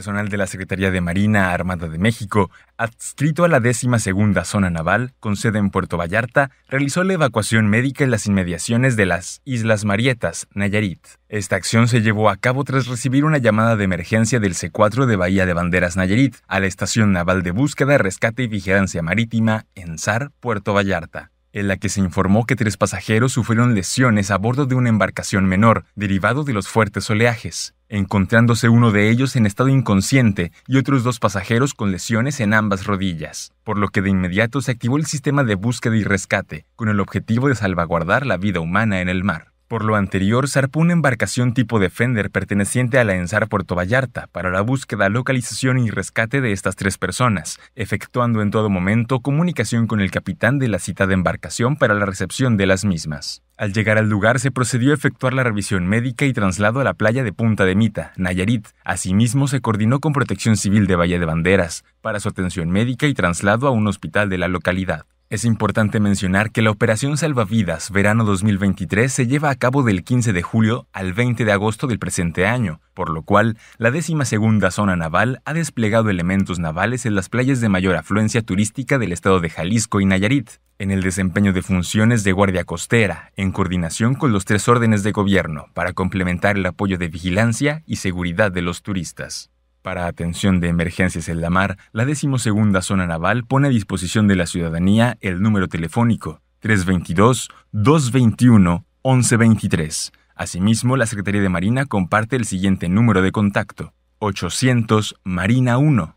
personal de la Secretaría de Marina Armada de México, adscrito a la décima segunda zona naval, con sede en Puerto Vallarta, realizó la evacuación médica en las inmediaciones de las Islas Marietas, Nayarit. Esta acción se llevó a cabo tras recibir una llamada de emergencia del C4 de Bahía de Banderas Nayarit a la Estación Naval de Búsqueda, Rescate y Vigilancia Marítima en SAR, Puerto Vallarta en la que se informó que tres pasajeros sufrieron lesiones a bordo de una embarcación menor, derivado de los fuertes oleajes, encontrándose uno de ellos en estado inconsciente y otros dos pasajeros con lesiones en ambas rodillas, por lo que de inmediato se activó el sistema de búsqueda y rescate, con el objetivo de salvaguardar la vida humana en el mar. Por lo anterior, zarpó una embarcación tipo Defender perteneciente a la ENSAR Puerto Vallarta para la búsqueda, localización y rescate de estas tres personas, efectuando en todo momento comunicación con el capitán de la citada embarcación para la recepción de las mismas. Al llegar al lugar se procedió a efectuar la revisión médica y traslado a la playa de Punta de Mita, Nayarit. Asimismo, se coordinó con Protección Civil de Valle de Banderas para su atención médica y traslado a un hospital de la localidad. Es importante mencionar que la Operación Salvavidas Verano 2023 se lleva a cabo del 15 de julio al 20 de agosto del presente año, por lo cual la décima segunda zona naval ha desplegado elementos navales en las playas de mayor afluencia turística del estado de Jalisco y Nayarit, en el desempeño de funciones de guardia costera, en coordinación con los tres órdenes de gobierno, para complementar el apoyo de vigilancia y seguridad de los turistas. Para atención de emergencias en la mar, la decimosegunda zona naval pone a disposición de la ciudadanía el número telefónico 322-221-1123. Asimismo, la Secretaría de Marina comparte el siguiente número de contacto 800 Marina 1,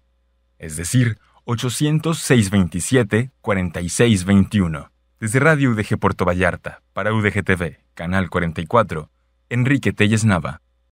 es decir, 800-627-4621. Desde Radio UDG Puerto Vallarta, para UDG TV, Canal 44, Enrique Telles Nava.